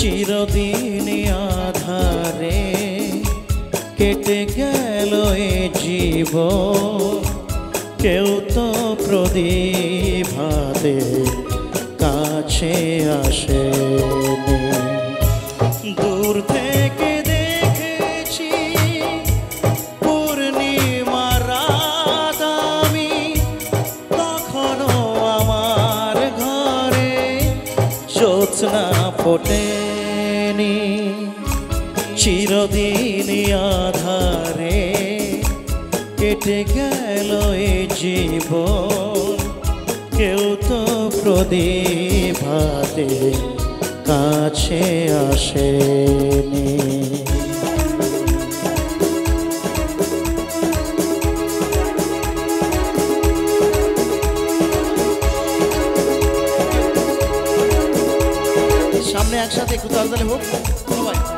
চিরদিন আধারে কেটে গেল এ জীব কেউ তো প্রদীভাতে কাছে আসে দূর থেকে দেখেছি পূর্ণিমা আমি, তখনও আমার ঘরে ফোটেনি চিরদিন আধারে কেটে গেল এ জীবন। কেউ তো প্রদীভাতে কাছে আসেনি। সামনে একসাথে একটু তাড়াতাড়ি হোক। সবাই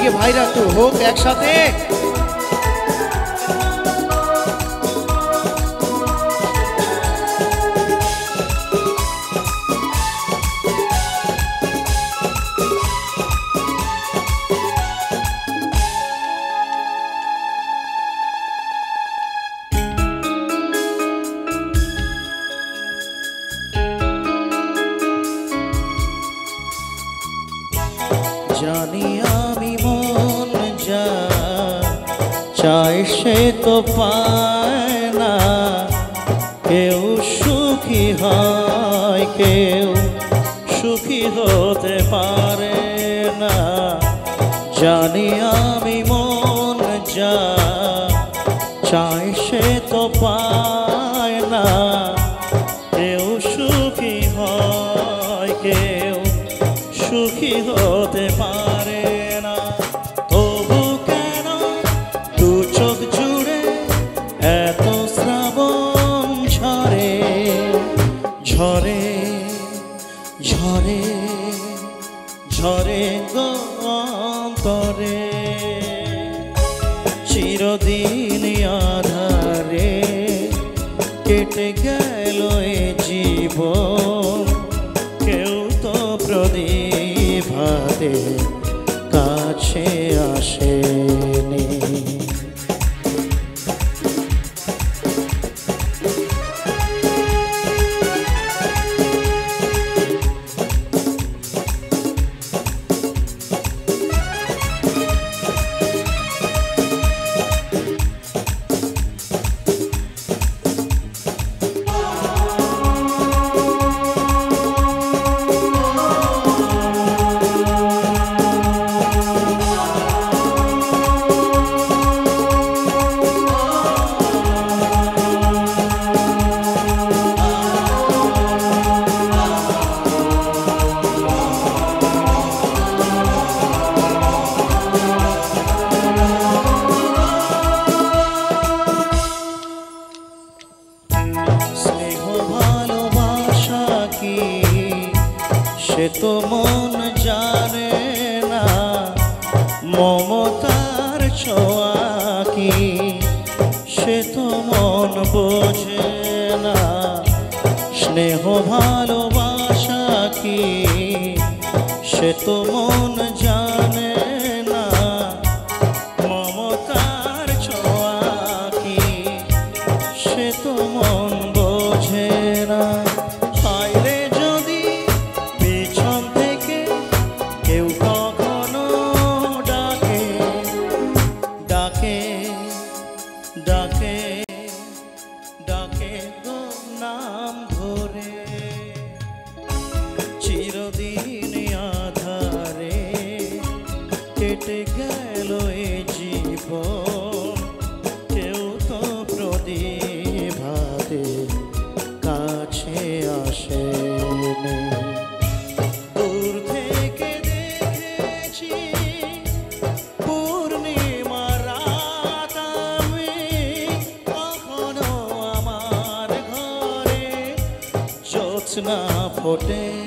ডান দিকে ভাইরা একটু হোক একসাথে জানি চাই সে তো পায় না। কেউ সুখী হয়, কেউ সুখী হতে পারে না। জানি আমি মন যা চাই সে তো পায় না। ঝরে গন্তরে চিরদিন আধারে কেটে গেল সে তো মন জানে না, মমতার ছোঁয়া কি? সে তো মন বোঝে না, স্নেহ ভালোবাসা কি? সে তো মন জানে কখনো আমার ঘরে জ্যোৎস্না ফোটে